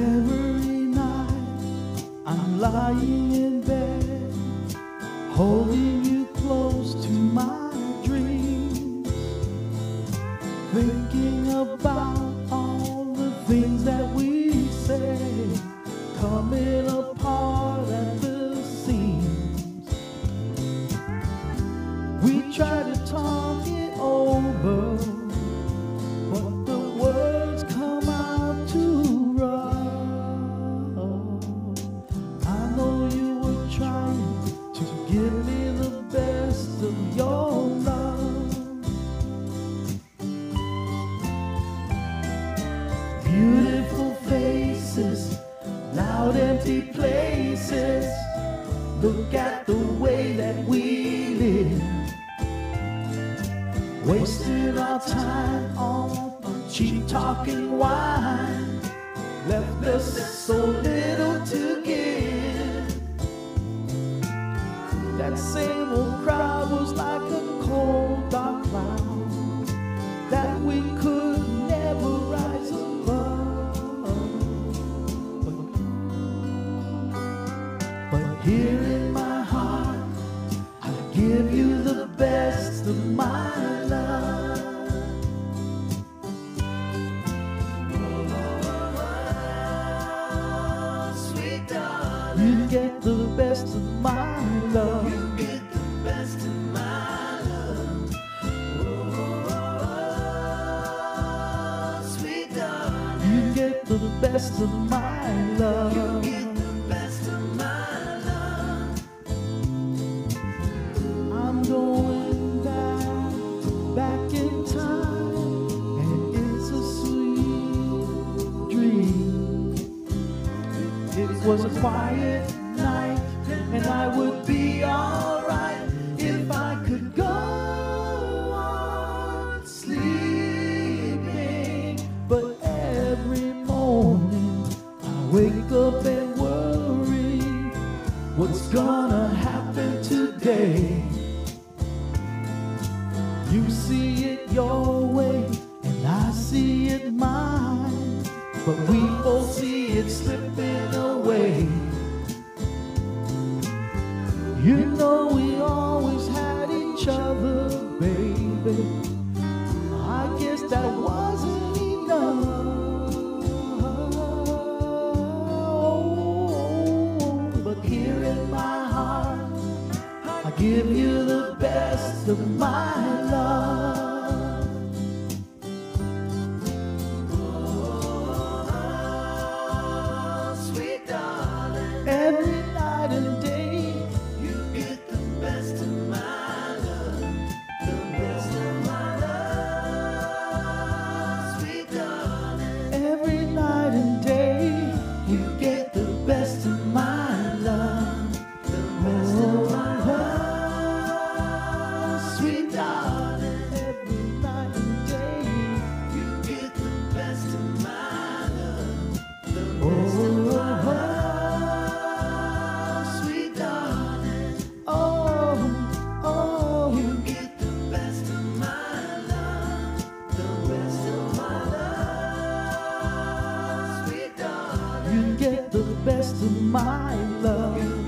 Every night I'm lying in bed, holding you close to my dreams, thinking about all the things that we say, coming apart of your love. Beautiful faces, loud empty places. Look at the way that we live. Wasting our time on cheap talking wine. Left us so little to give you the best of my love. Oh, sweet darling, You get the best of my love. you get the best of my love. Oh, sweet darling, You get the best of my love. Was a quiet night, and I would be alright if I could go on sleeping. But every morning I wake up and worry what's gonna happen today. You see it your way, and I see it mine. But we both see it slipping away. You know we always had each other, baby. I guess that wasn't enough. But here in my heart, I give you the best of my best of my love.